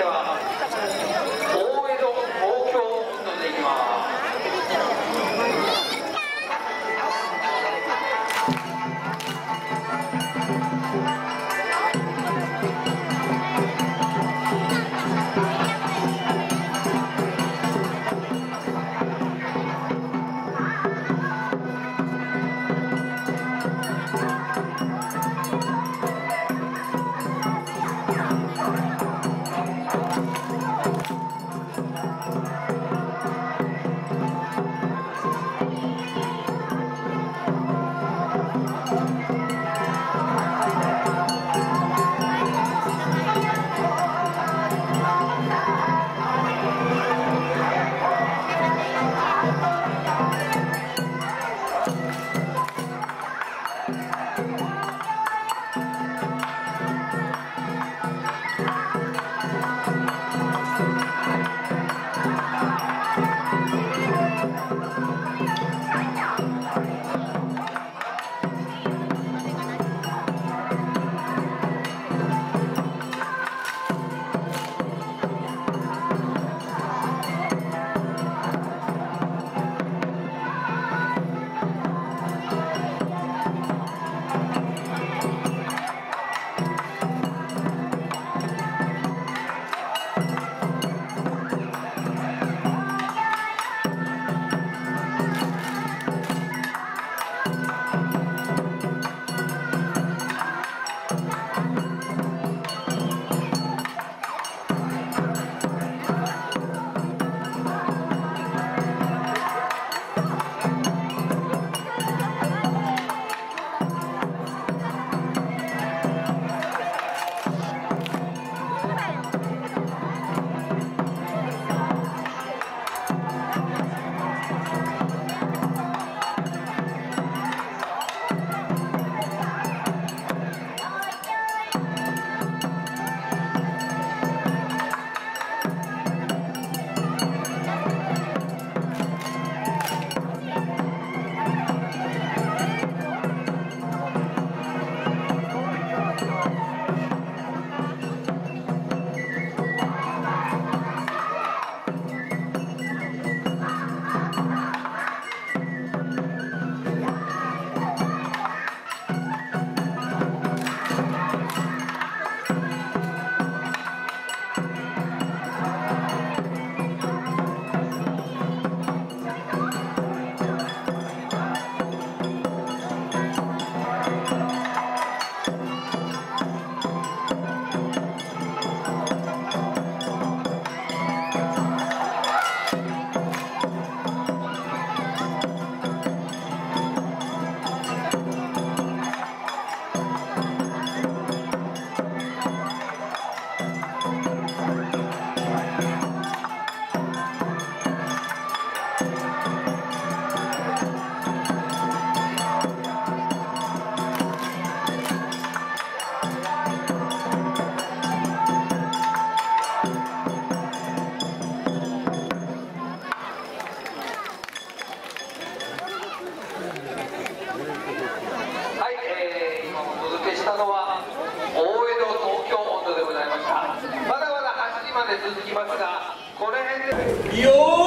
では。はい、したのは大江戸東京温度でございました。まだまだ8時まで続きますがこの辺で。よー